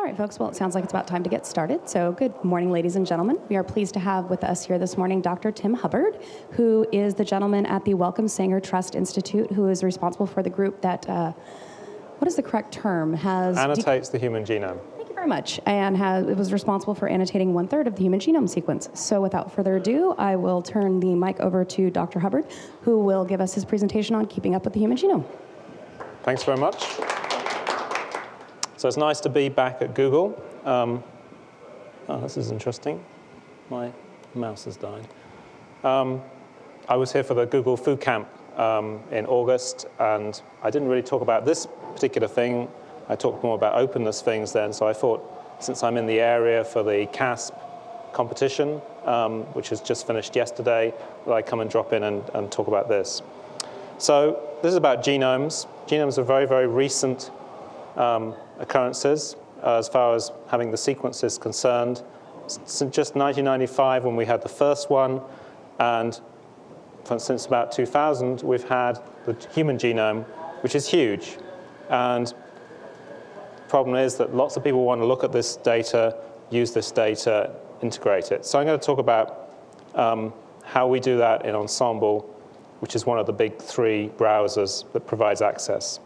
All right, folks. Well, it sounds like it's about time to get started. So, good morning, ladies and gentlemen. We are pleased to have with us here this morning Dr. Tim Hubbard, who is the gentleman at the Wellcome Sanger Trust Institute, who is responsible for the group that, uh, what is the correct term? Has annotates the human genome. Thank you very much. And has, it was responsible for annotating one third of the human genome sequence. So, without further ado, I will turn the mic over to Dr. Hubbard, who will give us his presentation on keeping up with the human genome. Thanks very much. So it's nice to be back at Google. Um, oh, this is interesting. My mouse has died. Um, I was here for the Google Foo Camp um, in August, and I didn't really talk about this particular thing. I talked more about openness things then, so I thought since I'm in the area for the CASP competition, um, which has just finished yesterday, that I come and drop in and, and talk about this. So this is about genomes. Genomes are very, very recent um, occurrences uh, as far as having the sequences concerned. Since just 1995 when we had the first one, and since about 2000, we've had the human genome, which is huge. And the problem is that lots of people want to look at this data, use this data, integrate it. So I'm going to talk about um, how we do that in Ensembl, which is one of the big three browsers that provides access.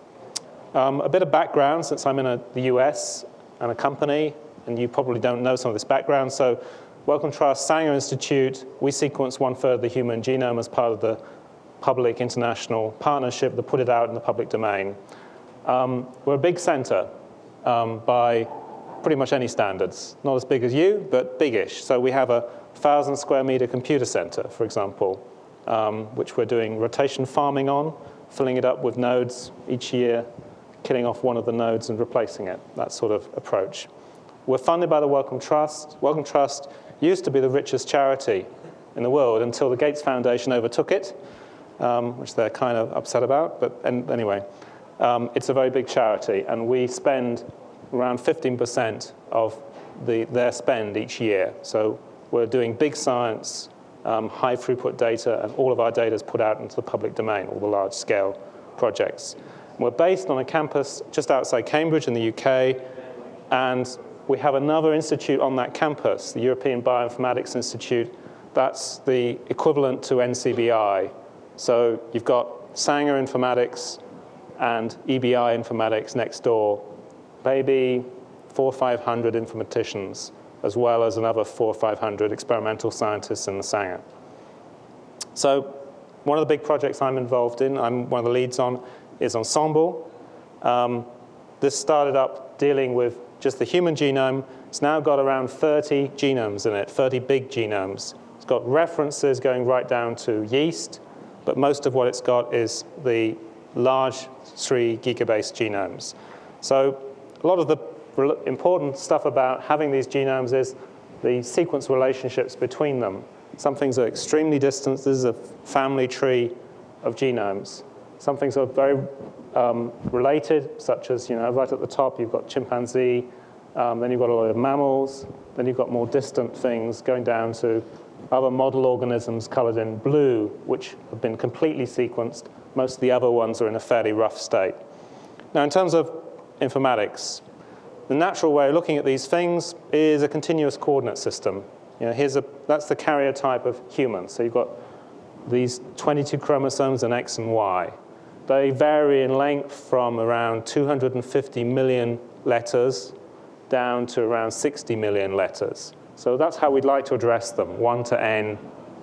Um, a bit of background, since I'm in a, the US and a company, and you probably don't know some of this background. So Wellcome Trust, Sanger Institute, we sequence one third of the human genome as part of the public international partnership that put it out in the public domain. Um, we're a big center um, by pretty much any standards. Not as big as you, but biggish. So we have a 1,000 square meter computer center, for example, um, which we're doing rotation farming on, filling it up with nodes each year killing off one of the nodes and replacing it, that sort of approach. We're funded by the Wellcome Trust. Wellcome Trust used to be the richest charity in the world until the Gates Foundation overtook it, um, which they're kind of upset about. But anyway, um, it's a very big charity, and we spend around 15% of the, their spend each year. So we're doing big science, um, high throughput data, and all of our data is put out into the public domain, all the large scale projects. We're based on a campus just outside Cambridge in the UK, and we have another institute on that campus, the European Bioinformatics Institute. That's the equivalent to NCBI. So you've got Sanger Informatics and EBI Informatics next door, maybe four or 500 informaticians, as well as another four or 500 experimental scientists in the Sanger. So one of the big projects I'm involved in, I'm one of the leads on, is Ensembl. Um, this started up dealing with just the human genome. It's now got around 30 genomes in it, 30 big genomes. It's got references going right down to yeast, but most of what it's got is the large three gigabase genomes. So a lot of the important stuff about having these genomes is the sequence relationships between them. Some things are extremely distant. This is a family tree of genomes. Some things are very um, related, such as, you know, right at the top, you've got chimpanzee, um, then you've got a lot of mammals, then you've got more distant things going down to other model organisms colored in blue, which have been completely sequenced. Most of the other ones are in a fairly rough state. Now, in terms of informatics, the natural way of looking at these things is a continuous coordinate system. You know, here's a, that's the karyotype of humans. So you've got these 22 chromosomes and X and Y. They vary in length from around 250 million letters down to around 60 million letters. So that's how we'd like to address them, 1 to n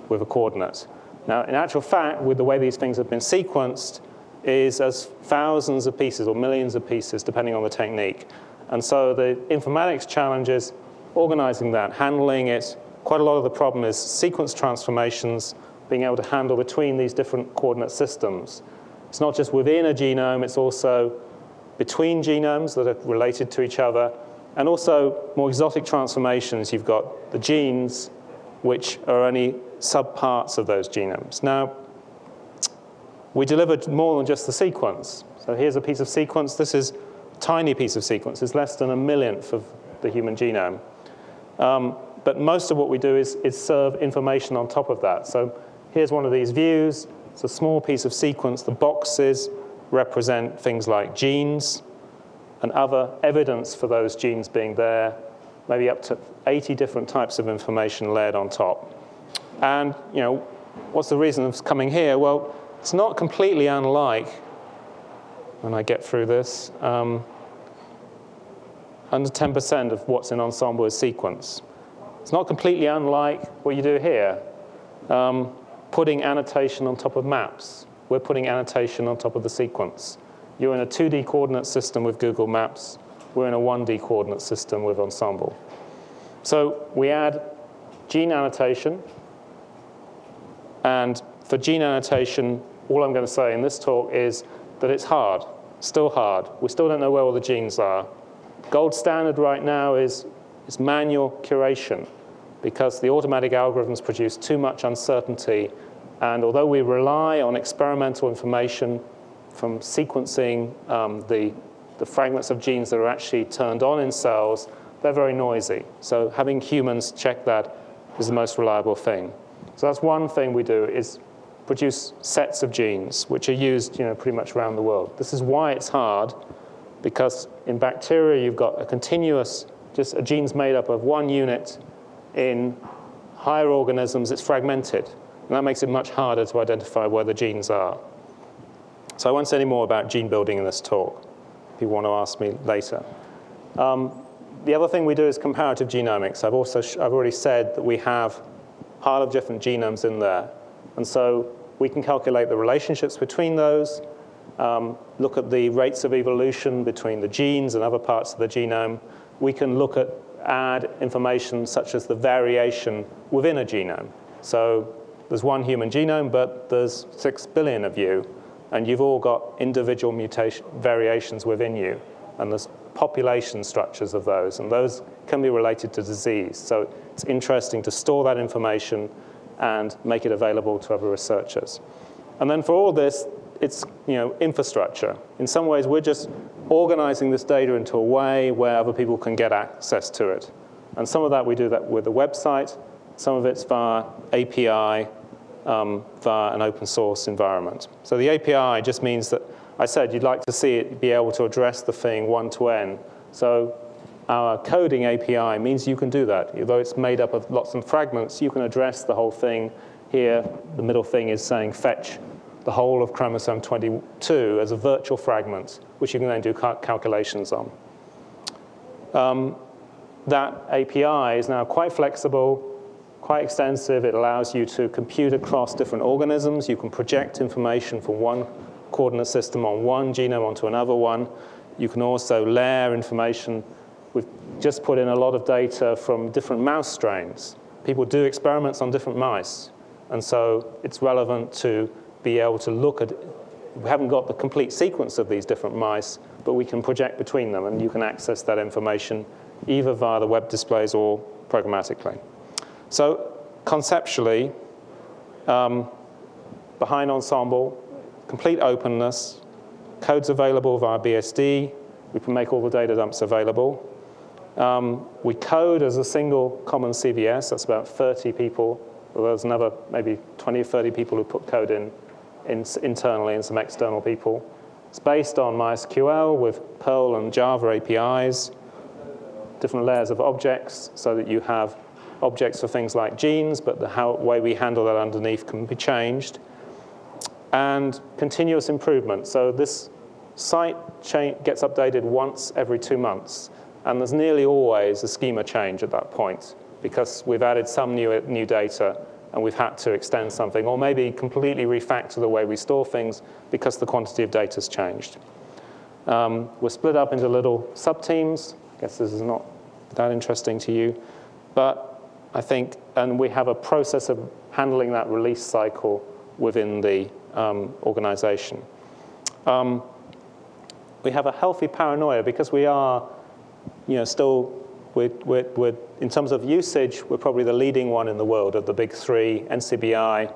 with a coordinate. Now, in actual fact, with the way these things have been sequenced, is as thousands of pieces or millions of pieces, depending on the technique. And so the informatics challenge is organizing that, handling it. Quite a lot of the problem is sequence transformations, being able to handle between these different coordinate systems. It's not just within a genome, it's also between genomes that are related to each other. And also more exotic transformations, you've got the genes, which are only subparts of those genomes. Now, we delivered more than just the sequence. So here's a piece of sequence. This is a tiny piece of sequence. It's less than a millionth of the human genome. Um, but most of what we do is, is serve information on top of that. So here's one of these views. It's a small piece of sequence. The boxes represent things like genes. and other evidence for those genes being there, maybe up to 80 different types of information layered on top. And, you know, what's the reason of coming here? Well, it's not completely unlike, when I get through this, um, under 10% of what's in Ensembl is sequence. It's not completely unlike what you do here, um, putting annotation on top of maps. We're putting annotation on top of the sequence. You're in a 2D coordinate system with Google Maps. We're in a 1D coordinate system with Ensembl. So we add gene annotation. And for gene annotation, all I'm going to say in this talk is that it's hard, still hard. We still don't know where all the genes are. Gold standard right now is, is manual curation because the automatic algorithms produce too much uncertainty. And although we rely on experimental information from sequencing um, the, the fragments of genes that are actually turned on in cells, they're very noisy. So having humans check that is the most reliable thing. So that's one thing we do is produce sets of genes which are used you know, pretty much around the world. This is why it's hard because in bacteria you've got a continuous, just a gene's made up of one unit. In higher organisms, it's fragmented. And that makes it much harder to identify where the genes are. So I won't say any more about gene building in this talk, if you want to ask me later. Um, the other thing we do is comparative genomics. I've also I've already said that we have pile of different genomes in there. And so we can calculate the relationships between those um, look at the rates of evolution between the genes and other parts of the genome. We can look at add information such as the variation within a genome. So there's one human genome, but there's six billion of you, and you've all got individual mutation variations within you, and there's population structures of those, and those can be related to disease. So it's interesting to store that information and make it available to other researchers. And then for all this, it's you know, infrastructure. In some ways, we're just organizing this data into a way where other people can get access to it. And some of that we do that with the website. Some of it's via API, um, via an open source environment. So the API just means that I said you'd like to see it be able to address the thing one to n. So our coding API means you can do that. Although it's made up of lots of fragments, you can address the whole thing. Here, the middle thing is saying fetch the whole of chromosome 22 as a virtual fragment, which you can then do cal calculations on. Um, that API is now quite flexible, quite extensive. It allows you to compute across different organisms. You can project information from one coordinate system on one genome onto another one. You can also layer information. We've just put in a lot of data from different mouse strains. People do experiments on different mice. And so it's relevant to be able to look at, we haven't got the complete sequence of these different mice, but we can project between them and you can access that information either via the web displays or programmatically. So conceptually, um, behind Ensembl, complete openness, codes available via BSD, we can make all the data dumps available. Um, we code as a single common CVS, that's about 30 people. Well, there's another maybe 20 or 30 people who put code in in, internally and some external people. It's based on MySQL with Perl and Java APIs, different layers of objects so that you have objects for things like genes, but the how, way we handle that underneath can be changed. And continuous improvement. So this site gets updated once every two months. And there's nearly always a schema change at that point because we've added some new, new data and we've had to extend something, or maybe completely refactor the way we store things because the quantity of data has changed. Um, we're split up into little sub-teams. I guess this is not that interesting to you. But I think, and we have a process of handling that release cycle within the um, organization. Um, we have a healthy paranoia because we are, you know, still we're, we're, we're, in terms of usage, we're probably the leading one in the world of the big three. NCBI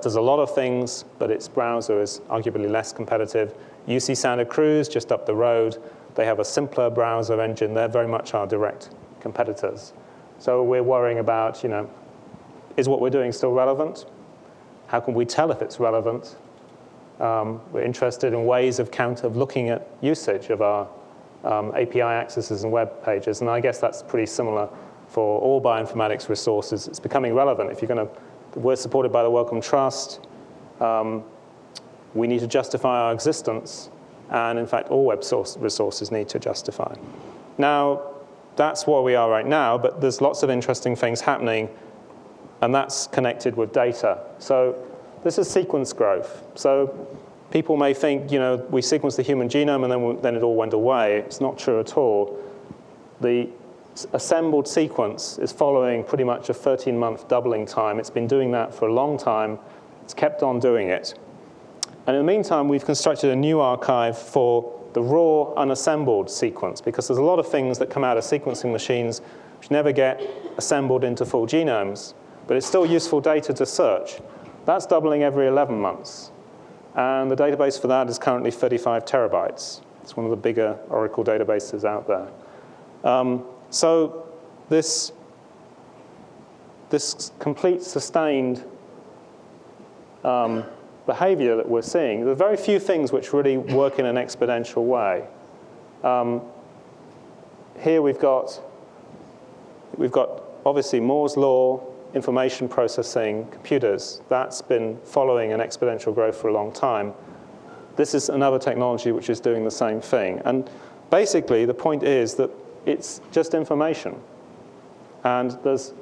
does a lot of things, but its browser is arguably less competitive. UC Santa Cruz, just up the road, they have a simpler browser engine. They're very much our direct competitors. So we're worrying about, you know, is what we're doing still relevant? How can we tell if it's relevant? Um, we're interested in ways of count of looking at usage of our um, API accesses and web pages. And I guess that's pretty similar for all bioinformatics resources. It's becoming relevant. If you're going to, we're supported by the Wellcome Trust. Um, we need to justify our existence. And in fact, all web source resources need to justify. Now, that's where we are right now, but there's lots of interesting things happening, and that's connected with data. So this is sequence growth. So people may think, you know, we sequenced the human genome and then, then it all went away. It's not true at all. The assembled sequence is following pretty much a 13-month doubling time. It's been doing that for a long time. It's kept on doing it. And in the meantime, we've constructed a new archive for the raw unassembled sequence because there's a lot of things that come out of sequencing machines which never get assembled into full genomes, but it's still useful data to search. That's doubling every 11 months. And the database for that is currently 35 terabytes. It's one of the bigger Oracle databases out there. Um, so this, this complete sustained um, behavior that we're seeing, there are very few things which really work in an exponential way. Um, here we've got, we've got obviously Moore's law, information processing, computers. That's been following an exponential growth for a long time. This is another technology which is doing the same thing. And basically, the point is that it's just information. And there's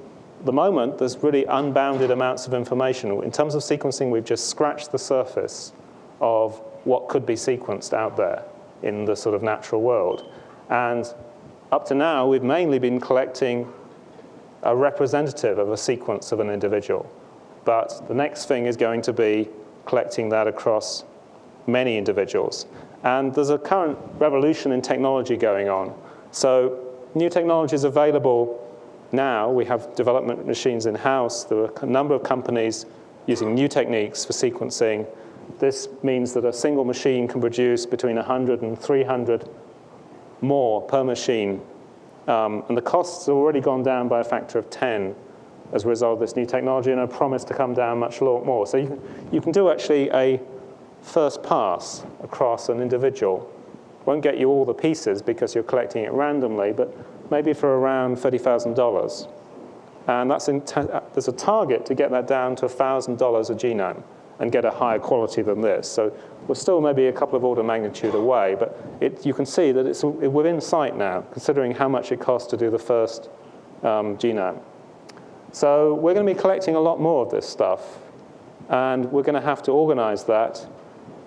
the moment, there's really unbounded amounts of information. In terms of sequencing, we've just scratched the surface of what could be sequenced out there in the sort of natural world. And up to now, we've mainly been collecting a representative of a sequence of an individual. But the next thing is going to be collecting that across many individuals. And there's a current revolution in technology going on. So new technology is available now we have development machines in-house. There are a number of companies using new techniques for sequencing. This means that a single machine can produce between 100 and 300 more per machine. Um, and the costs have already gone down by a factor of 10 as a result of this new technology and are promised to come down much more. So you can, you can do actually a first pass across an individual. Won't get you all the pieces because you're collecting it randomly, but maybe for around $30,000. And that's there's a target to get that down to $1,000 a genome and get a higher quality than this. So we're still maybe a couple of order magnitude away, but it, you can see that it's within sight now, considering how much it costs to do the first um, genome. So we're going to be collecting a lot more of this stuff, and we're going to have to organize that.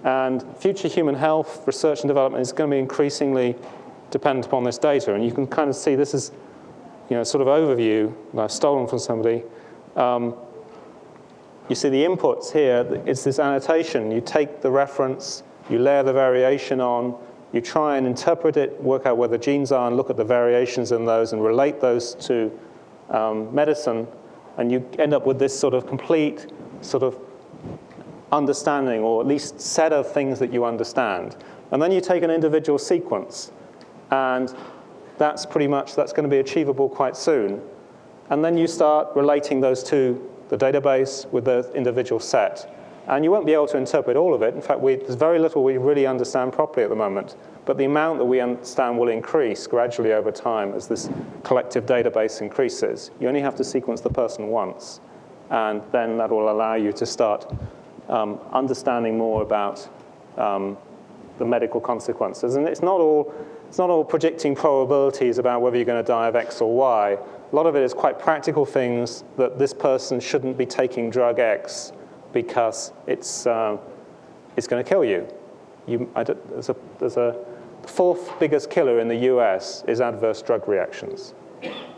And future human health research and development is going to be increasingly dependent upon this data. And you can kind of see this is, you know, sort of overview that I've stolen from somebody. Um, you see the inputs here, it's this annotation. You take the reference, you layer the variation on, you try and interpret it, work out where the genes are, and look at the variations in those and relate those to um, medicine, and you end up with this sort of complete sort of understanding, or at least set of things that you understand. And then you take an individual sequence, and that's pretty much, that's going to be achievable quite soon. And then you start relating those to the database with the individual set. And you won't be able to interpret all of it. In fact, we, there's very little we really understand properly at the moment. But the amount that we understand will increase gradually over time as this collective database increases. You only have to sequence the person once. And then that will allow you to start um, understanding more about um, the medical consequences. And it's not all it's not all predicting probabilities about whether you're going to die of X or Y. A lot of it is quite practical things that this person shouldn't be taking drug X because it's, uh, it's going to kill you. you there's, a, there's a fourth biggest killer in the US is adverse drug reactions,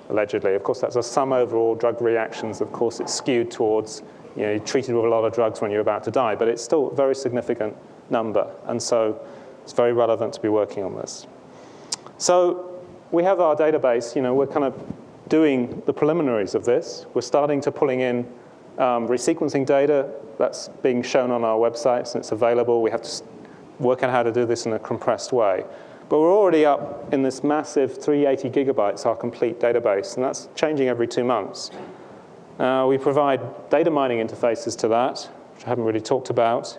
allegedly. Of course, that's a sum over all drug reactions. Of course, it's skewed towards you know, you're treated with a lot of drugs when you're about to die, but it's still a very significant number. And so it's very relevant to be working on this. So we have our database. You know, we're kind of doing the preliminaries of this. We're starting to pulling in um, resequencing data. That's being shown on our websites, and it's available. We have to work out how to do this in a compressed way. But we're already up in this massive 380 gigabytes, our complete database, and that's changing every two months. Uh, we provide data mining interfaces to that, which I haven't really talked about,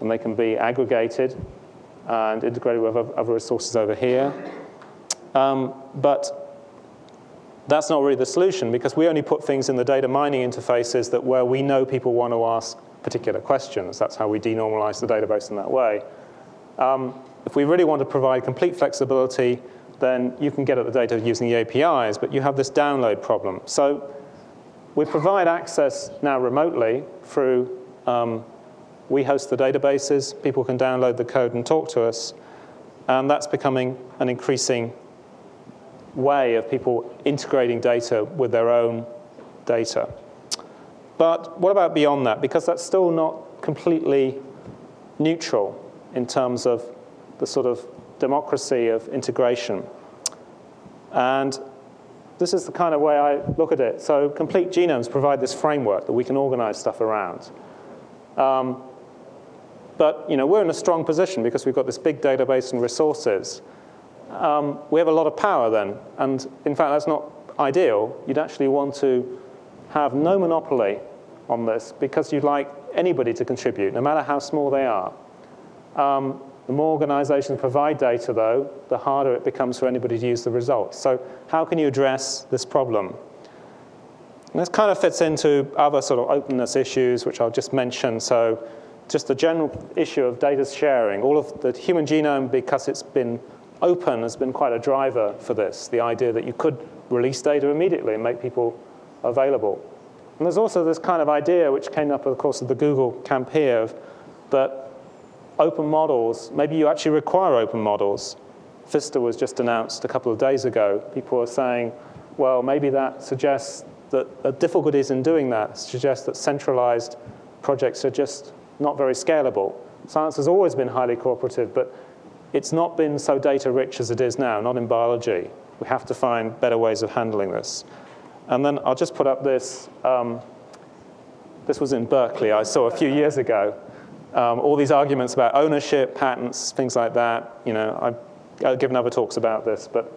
and they can be aggregated and integrated with other resources over here. Um, but that's not really the solution because we only put things in the data mining interfaces that where we know people want to ask particular questions. That's how we denormalize the database in that way. Um, if we really want to provide complete flexibility, then you can get at the data using the APIs, but you have this download problem. So we provide access now remotely through, um, we host the databases, people can download the code and talk to us, and that's becoming an increasing way of people integrating data with their own data. But what about beyond that? Because that's still not completely neutral in terms of the sort of democracy of integration. And this is the kind of way I look at it. So complete genomes provide this framework that we can organize stuff around. Um, but you know, we're in a strong position because we've got this big database and resources um, we have a lot of power then. And in fact, that's not ideal. You'd actually want to have no monopoly on this because you'd like anybody to contribute, no matter how small they are. Um, the more organizations provide data, though, the harder it becomes for anybody to use the results. So how can you address this problem? And this kind of fits into other sort of openness issues, which I'll just mention. So just the general issue of data sharing. All of the human genome, because it's been open has been quite a driver for this, the idea that you could release data immediately and make people available. And there's also this kind of idea which came up, of course, of the Google camp here, of that open models, maybe you actually require open models. Vista was just announced a couple of days ago. People are saying, well, maybe that suggests that the difficulties in doing that suggest that centralized projects are just not very scalable. Science has always been highly cooperative, but it's not been so data rich as it is now, not in biology. We have to find better ways of handling this. And then I'll just put up this. Um, this was in Berkeley, I saw a few years ago. Um, all these arguments about ownership, patents, things like that. You know, I've, I've given other talks about this, but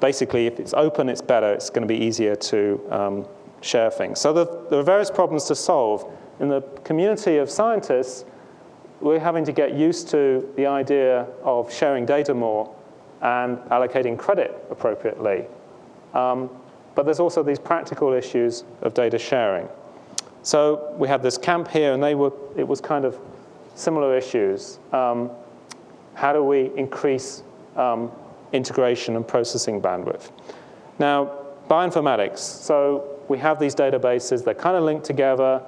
basically, if it's open, it's better. It's going to be easier to um, share things. So the, there are various problems to solve. In the community of scientists, we're having to get used to the idea of sharing data more and allocating credit appropriately. Um, but there's also these practical issues of data sharing. So we had this camp here, and they were, it was kind of similar issues. Um, how do we increase um, integration and processing bandwidth? Now, bioinformatics. So we have these databases, they're kind of linked together.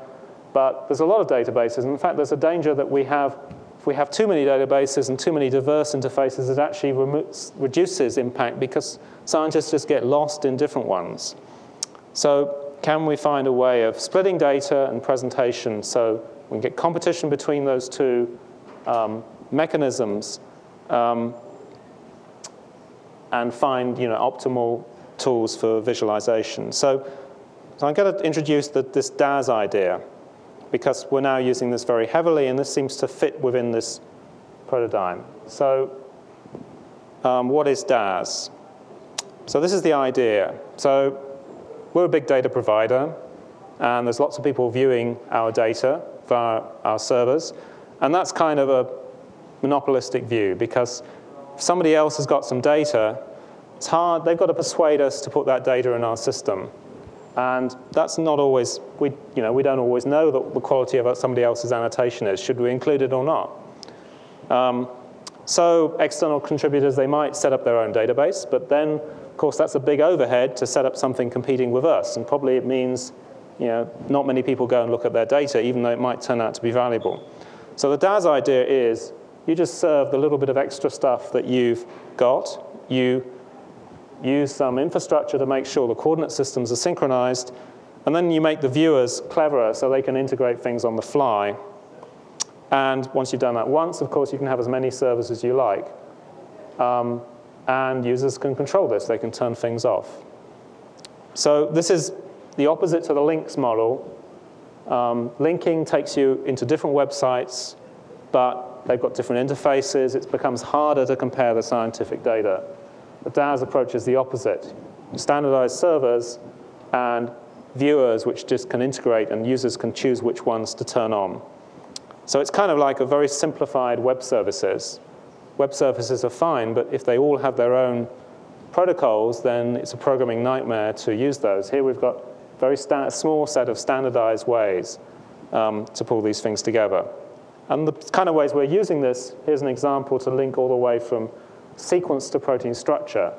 But there's a lot of databases. And in fact, there's a danger that we have, if we have too many databases and too many diverse interfaces, it actually reduces impact because scientists just get lost in different ones. So can we find a way of splitting data and presentation so we can get competition between those two um, mechanisms um, and find you know, optimal tools for visualization. So, so I'm going to introduce the, this DAS idea because we're now using this very heavily, and this seems to fit within this prototype. So um, what is DAS? So this is the idea. So we're a big data provider, and there's lots of people viewing our data via our servers, and that's kind of a monopolistic view because if somebody else has got some data, it's hard, they've got to persuade us to put that data in our system. And that's not always, we, you know, we don't always know that the quality of somebody else's annotation is. Should we include it or not? Um, so external contributors, they might set up their own database, but then, of course, that's a big overhead to set up something competing with us. And probably it means you know, not many people go and look at their data, even though it might turn out to be valuable. So the DAS idea is you just serve the little bit of extra stuff that you've got. You use some infrastructure to make sure the coordinate systems are synchronized, and then you make the viewers cleverer so they can integrate things on the fly. And once you've done that once, of course, you can have as many servers as you like. Um, and users can control this. They can turn things off. So this is the opposite to the links model. Um, linking takes you into different websites, but they've got different interfaces. It becomes harder to compare the scientific data. DAS approach is the opposite. Standardized servers and viewers which just can integrate and users can choose which ones to turn on. So it's kind of like a very simplified web services. Web services are fine, but if they all have their own protocols, then it's a programming nightmare to use those. Here we've got a very small set of standardized ways um, to pull these things together. And the kind of ways we're using this, here's an example to link all the way from sequence to protein structure.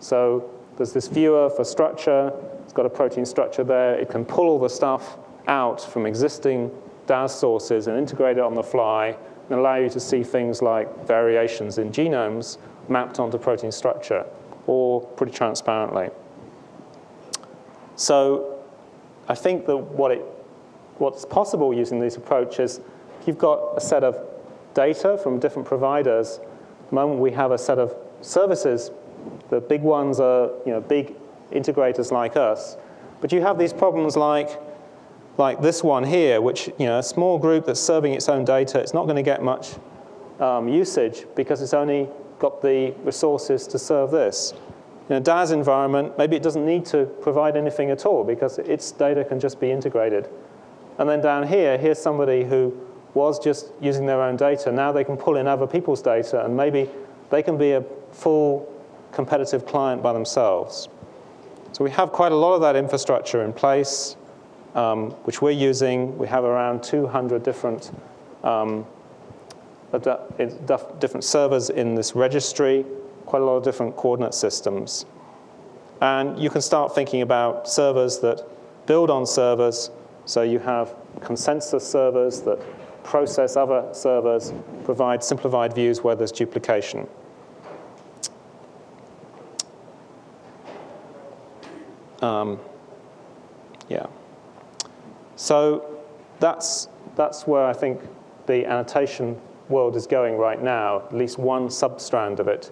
So there's this viewer for structure. It's got a protein structure there. It can pull all the stuff out from existing DAS sources and integrate it on the fly and allow you to see things like variations in genomes mapped onto protein structure, or pretty transparently. So I think that what it, what's possible using these approaches, you've got a set of data from different providers. The moment, we have a set of services. The big ones are you know, big integrators like us. But you have these problems like like this one here, which, you know, a small group that's serving its own data, it's not going to get much um, usage because it's only got the resources to serve this. In a DAS environment, maybe it doesn't need to provide anything at all because its data can just be integrated. And then down here, here's somebody who was just using their own data. Now they can pull in other people's data, and maybe they can be a full competitive client by themselves. So we have quite a lot of that infrastructure in place um, which we're using. We have around 200 different, um, different servers in this registry, quite a lot of different coordinate systems. And you can start thinking about servers that build on servers. So you have consensus servers that process other servers, provide simplified views where there's duplication. Um, yeah. So that's, that's where I think the annotation world is going right now, at least one substrand of it.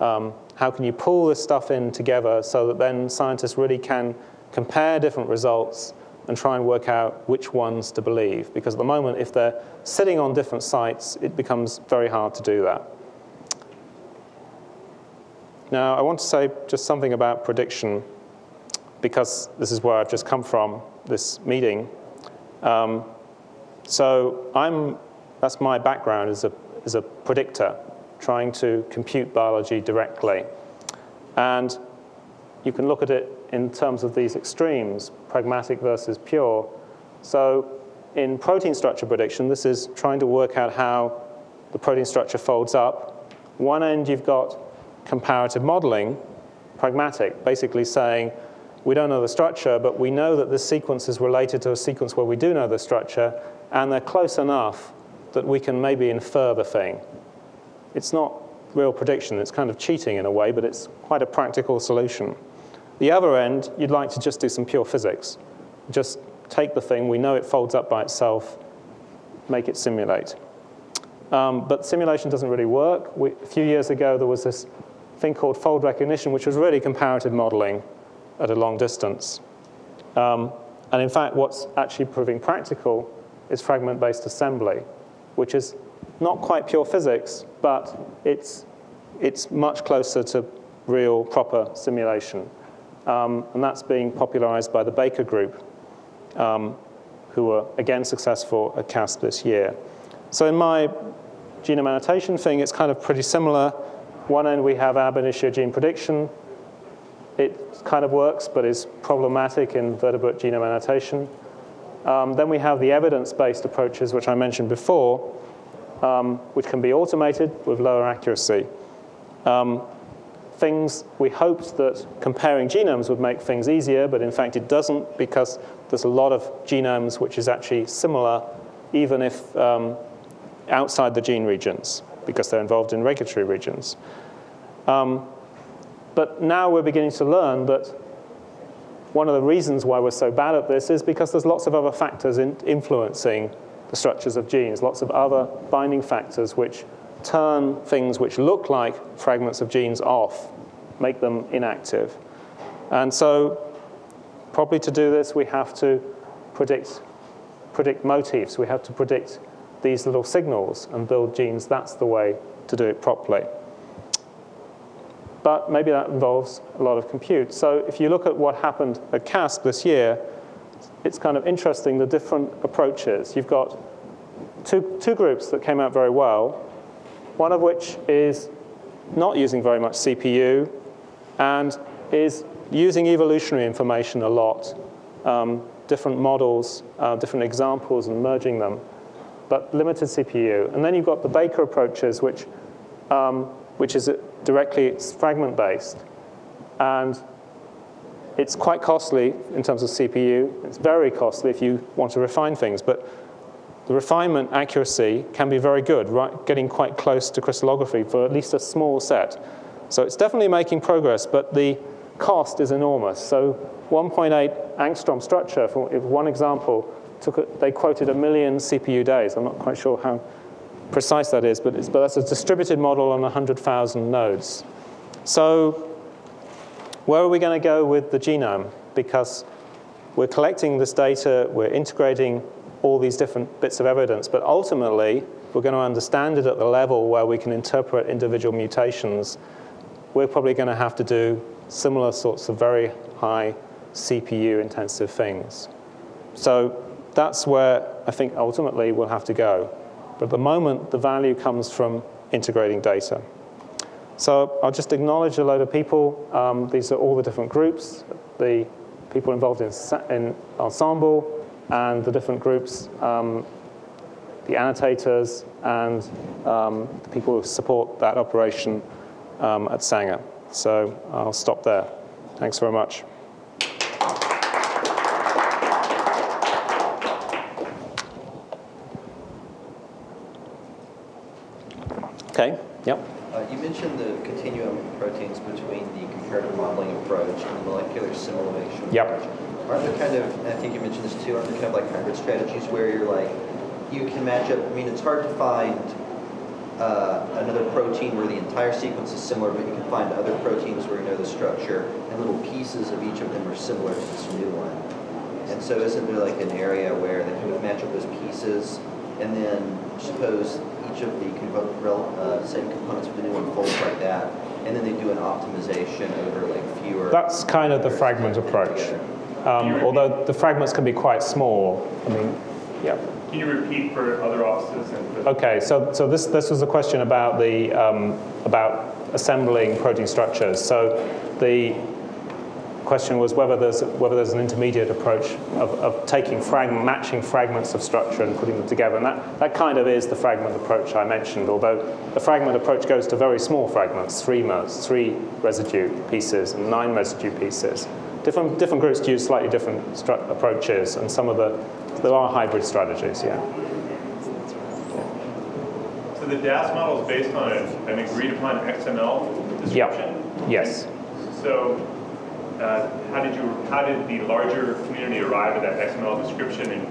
Um, how can you pull this stuff in together so that then scientists really can compare different results and try and work out which ones to believe? Because at the moment, if they're sitting on different sites, it becomes very hard to do that. Now, I want to say just something about prediction, because this is where I've just come from, this meeting. Um, so I'm, that's my background as a, as a predictor, trying to compute biology directly. And you can look at it in terms of these extremes, pragmatic versus pure. So in protein structure prediction, this is trying to work out how the protein structure folds up. One end, you've got comparative modeling, pragmatic, basically saying, we don't know the structure, but we know that this sequence is related to a sequence where we do know the structure, and they're close enough that we can maybe infer the thing. It's not real prediction, it's kind of cheating in a way, but it's quite a practical solution. The other end, you'd like to just do some pure physics. Just take the thing, we know it folds up by itself, make it simulate. Um, but simulation doesn't really work. We, a few years ago, there was this thing called fold recognition, which was really comparative modeling at a long distance. Um, and in fact, what's actually proving practical is fragment-based assembly, which is not quite pure physics, but it's, it's much closer to real, proper simulation. Um, and that's being popularized by the Baker Group, um, who were, again, successful at CASP this year. So in my genome annotation thing, it's kind of pretty similar. One end, we have ab initio gene prediction, it kind of works, but is problematic in vertebrate genome annotation. Um, then we have the evidence-based approaches, which I mentioned before, um, which can be automated with lower accuracy. Um, things we hoped that comparing genomes would make things easier, but in fact it doesn't because there's a lot of genomes which is actually similar, even if um, outside the gene regions, because they're involved in regulatory regions. Um, but now we're beginning to learn that one of the reasons why we're so bad at this is because there's lots of other factors in influencing the structures of genes, lots of other binding factors which turn things which look like fragments of genes off, make them inactive. And so probably to do this, we have to predict, predict motifs. We have to predict these little signals and build genes. That's the way to do it properly but maybe that involves a lot of compute. So if you look at what happened at CASP this year, it's kind of interesting the different approaches. You've got two, two groups that came out very well, one of which is not using very much CPU and is using evolutionary information a lot, um, different models, uh, different examples, and merging them, but limited CPU. And then you've got the Baker approaches, which, um, which is directly it's fragment-based. And it's quite costly in terms of CPU. It's very costly if you want to refine things. But the refinement accuracy can be very good, right, getting quite close to crystallography for at least a small set. So it's definitely making progress, but the cost is enormous. So 1.8 angstrom structure, for one example, took a, they quoted a million CPU days. I'm not quite sure how precise that is, but, but that's a distributed model on 100,000 nodes. So where are we going to go with the genome? Because we're collecting this data, we're integrating all these different bits of evidence, but ultimately, we're going to understand it at the level where we can interpret individual mutations. We're probably going to have to do similar sorts of very high CPU intensive things. So that's where I think ultimately we'll have to go. But at the moment, the value comes from integrating data. So I'll just acknowledge a load of people. Um, these are all the different groups, the people involved in, in Ensembl, and the different groups, um, the annotators, and um, the people who support that operation um, at Sanger. So I'll stop there. Thanks very much. Okay, yep. Uh, you mentioned the continuum of proteins between the comparative modeling approach and the molecular simulation yep. approach. Aren't there kind of, I think you mentioned this too, aren't there kind of like hybrid strategies where you're like, you can match up, I mean, it's hard to find uh, another protein where the entire sequence is similar, but you can find other proteins where you know the structure and little pieces of each of them are similar to this new one. And so isn't there like an area where they can match up those pieces and then suppose each of the uh, same components of the new one folds like that, and then they do an optimization over like fewer. That's kind of the fragment approach. Um, although the fragments can be quite small. I mean, yeah. Can you repeat for other offices? okay, so, so this, this was a question about, the, um, about assembling protein structures. So the question was whether there's, whether there's an intermediate approach of, of taking fragment, matching fragments of structure and putting them together. And that, that kind of is the fragment approach I mentioned, although the fragment approach goes to very small fragments, three mers, three residue pieces and nine residue pieces. Different, different groups use slightly different approaches, and some of the, there are hybrid strategies, yeah. So the DAS model is based on an agreed upon XML description? Yeah. Yes. So uh, how did you how did the larger community arrive at that XML description and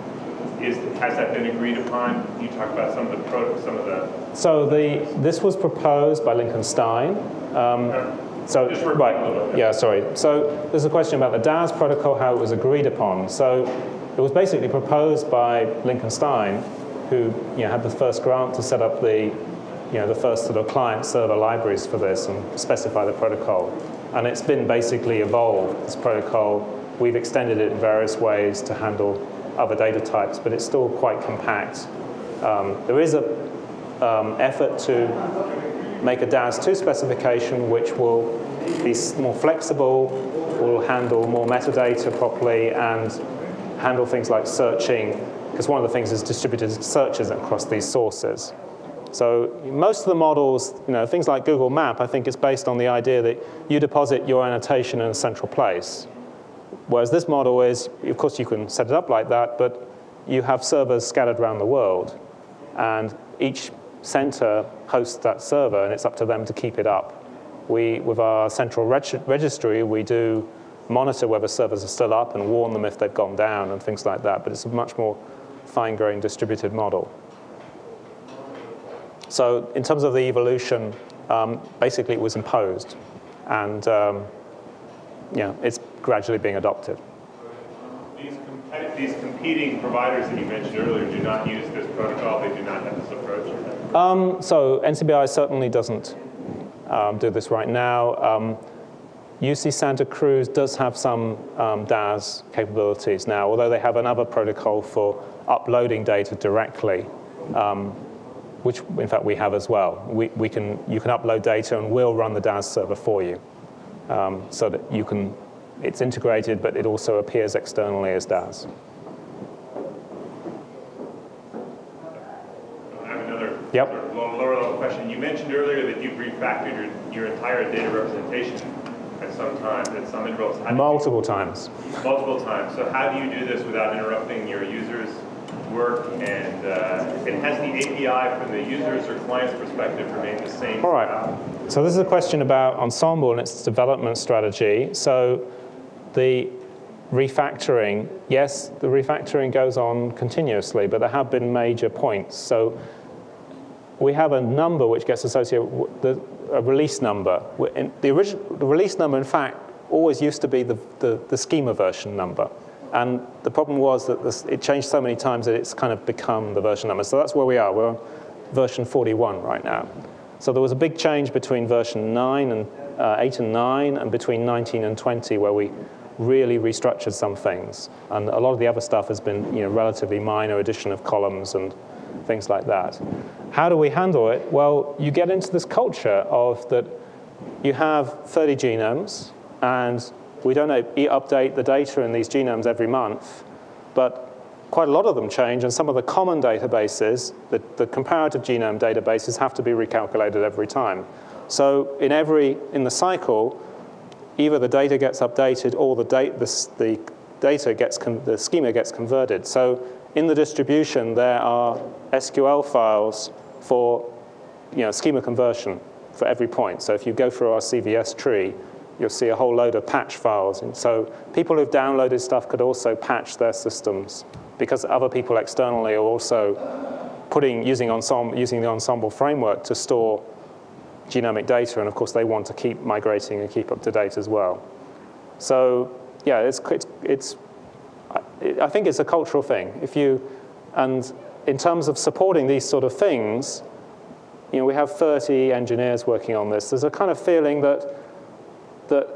is, has that been agreed upon? You talk about some of the pro, some of the. So the this was proposed by Lincoln Stein. Um, so right, yeah, sorry. So there's a question about the DAS protocol, how it was agreed upon. So it was basically proposed by Lincoln Stein, who you know, had the first grant to set up the, you know, the first sort of client server libraries for this and specify the protocol. And it's been basically evolved, this protocol. We've extended it in various ways to handle other data types, but it's still quite compact. Um, there is an um, effort to make a DAS2 specification which will be more flexible, will handle more metadata properly, and handle things like searching, because one of the things is distributed searches across these sources. So most of the models, you know, things like Google Map, I think is based on the idea that you deposit your annotation in a central place. Whereas this model is, of course, you can set it up like that, but you have servers scattered around the world. And each center hosts that server, and it's up to them to keep it up. We, with our central reg registry, we do monitor whether servers are still up and warn them if they've gone down and things like that, but it's a much more fine-grained distributed model. So in terms of the evolution, um, basically it was imposed. And um, yeah, it's gradually being adopted. These, these, competing providers that you mentioned earlier do not use this protocol. They do not have this approach. Um, so NCBI certainly doesn't um, do this right now. UC um, Santa Cruz does have some um, DAS capabilities now, although they have another protocol for uploading data directly um, which in fact we have as well. We, we can, you can upload data and we'll run the DAS server for you um, so that you can, it's integrated, but it also appears externally as DAS. I have another Yep. sort of lower level question. You mentioned earlier that you've refactored your, your entire data representation at some time, at some intervals. How do you- Multiple times. multiple times. So how do you do this without interrupting your users' work? And, uh, and has the API from the users or client's perspective remained the same? All right. So this is a question about Ensembl and its development strategy. So the refactoring, yes, the refactoring goes on continuously, but there have been major points. So we have a number which gets associated with the, a release number. The, original, the release number, in fact, always used to be the, the, the schema version number. And the problem was that this, it changed so many times that it's kind of become the version number. So that's where we are. We're on version 41 right now. So there was a big change between version 9 and uh, 8 and 9 and between 19 and 20 where we really restructured some things. And a lot of the other stuff has been you know, relatively minor addition of columns and things like that. How do we handle it? Well, you get into this culture of that you have 30 genomes, and we don't update the data in these genomes every month, but quite a lot of them change, and some of the common databases, the, the comparative genome databases, have to be recalculated every time. So in every in the cycle, either the data gets updated or the, date, the, the data gets the schema gets converted. So in the distribution, there are SQL files for you know, schema conversion for every point. So if you go through our CVS tree, you'll see a whole load of patch files. And so people who've downloaded stuff could also patch their systems because other people externally are also putting, using, Ensembl, using the Ensembl framework to store genomic data. And of course, they want to keep migrating and keep up to date as well. So yeah, it's, it's, it's I think it's a cultural thing. If you, and in terms of supporting these sort of things, you know, we have 30 engineers working on this. There's a kind of feeling that that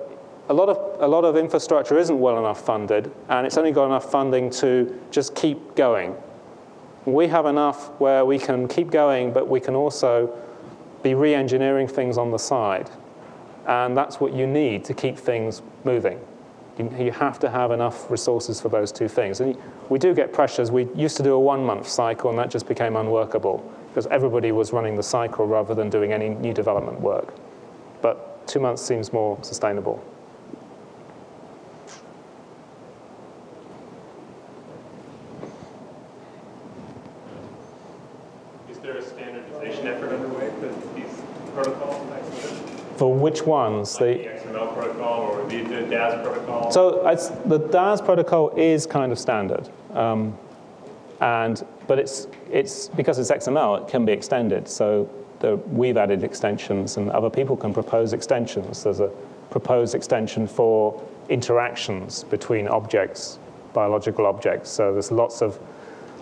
a lot of a lot of infrastructure isn't well enough funded, and it's only got enough funding to just keep going. We have enough where we can keep going, but we can also be re-engineering things on the side, and that's what you need to keep things moving. You, have to have enough resources for those two things. And we do get pressures. We used to do a one-month cycle, and that just became unworkable because everybody was running the cycle rather than doing any new development work. But two months seems more sustainable. Is there a standardization effort underway for these protocols? For which ones? Like the, the XML protocol or the, the DAS protocol? So the DAS protocol is kind of standard. Um, and, but it's, it's, because it's XML, it can be extended. So the, we've added extensions, and other people can propose extensions. There's a proposed extension for interactions between objects, biological objects. So there's lots of,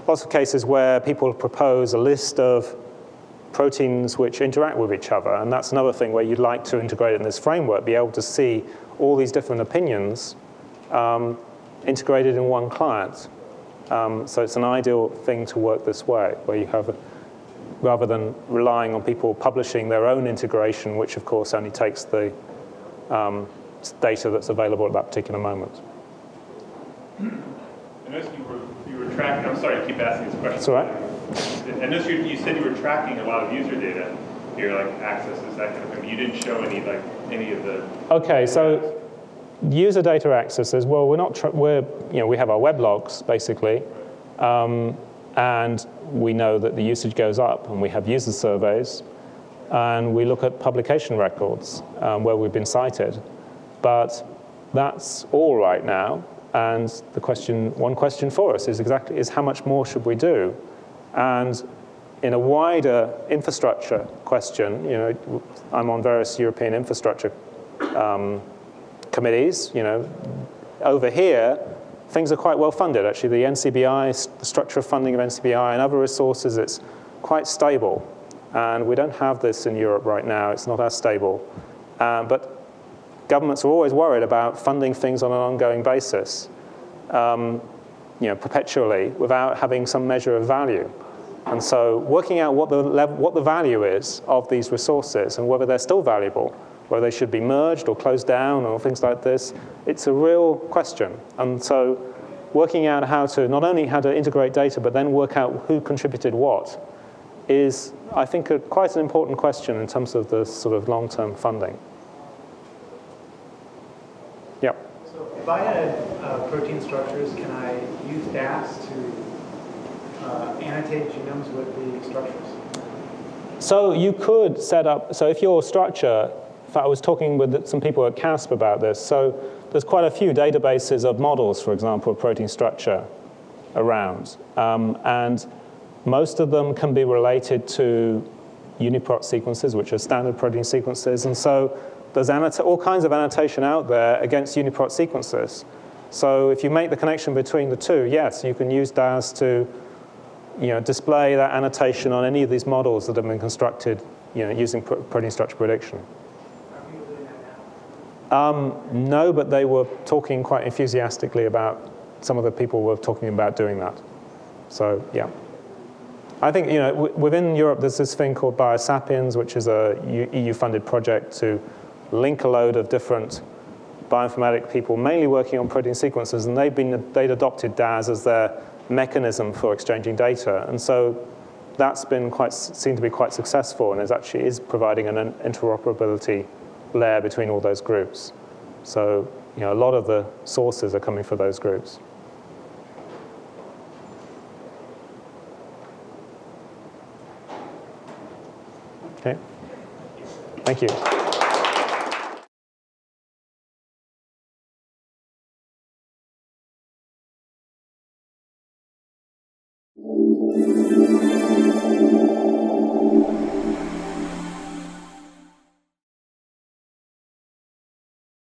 lots of cases where people propose a list of proteins which interact with each other. And that's another thing where you'd like to integrate in this framework, be able to see all these different opinions um, integrated in one client. Um, so it's an ideal thing to work this way, where you have, a, rather than relying on people publishing their own integration, which of course only takes the um, data that's available at that particular moment. I noticed you were, you were tracking, I'm sorry to keep asking this question. That's all right. I noticed you, you said you were tracking a lot of user data here, like accesses, that kind of thing. You didn't show any, like, any of the... Okay, so user data accesses, well, we're not, we're, you know, we have our web logs, basically, um, and we know that the usage goes up, and we have user surveys, and we look at publication records um, where we've been cited. But that's all right now, and the question, one question for us is exactly, is how much more should we do? And in a wider infrastructure question, you know, I'm on various European infrastructure um, committees, you know, over here, things are quite well funded. Actually, the NCBI, the structure of funding of NCBI and other resources, it's quite stable. And we don't have this in Europe right now. It's not as stable. Um, but governments are always worried about funding things on an ongoing basis, um, you know, perpetually, without having some measure of value. And so working out what the, level, what the value is of these resources and whether they're still valuable, whether they should be merged or closed down or things like this, it's a real question. And so working out how to, not only how to integrate data, but then work out who contributed what is, I think, a, quite an important question in terms of the sort of long-term funding. Yeah. So if I had uh, protein structures, can I use DAS to uh, annotate genomes with the structures? So you could set up, so if your structure, in fact, I was talking with some people at CASP about this, so there's quite a few databases of models, for example, of protein structure around. Um, and most of them can be related to UniProt sequences, which are standard protein sequences. And so there's all kinds of annotation out there against UniProt sequences. So if you make the connection between the two, yes, you can use DAS to you know, display that annotation on any of these models that have been constructed you know, using protein structure prediction. Um, no, but they were talking quite enthusiastically about, some of the people were talking about doing that. So, yeah. I think, you know, within Europe, there's this thing called Biosapiens, which is a EU-funded project to link a load of different bioinformatic people, mainly working on protein sequences, and they've been, they'd adopted DAS as their mechanism for exchanging data. And so that's been quite, seen to be quite successful and is actually is providing an interoperability layer between all those groups. So you know, a lot of the sources are coming from those groups. Okay. Thank you.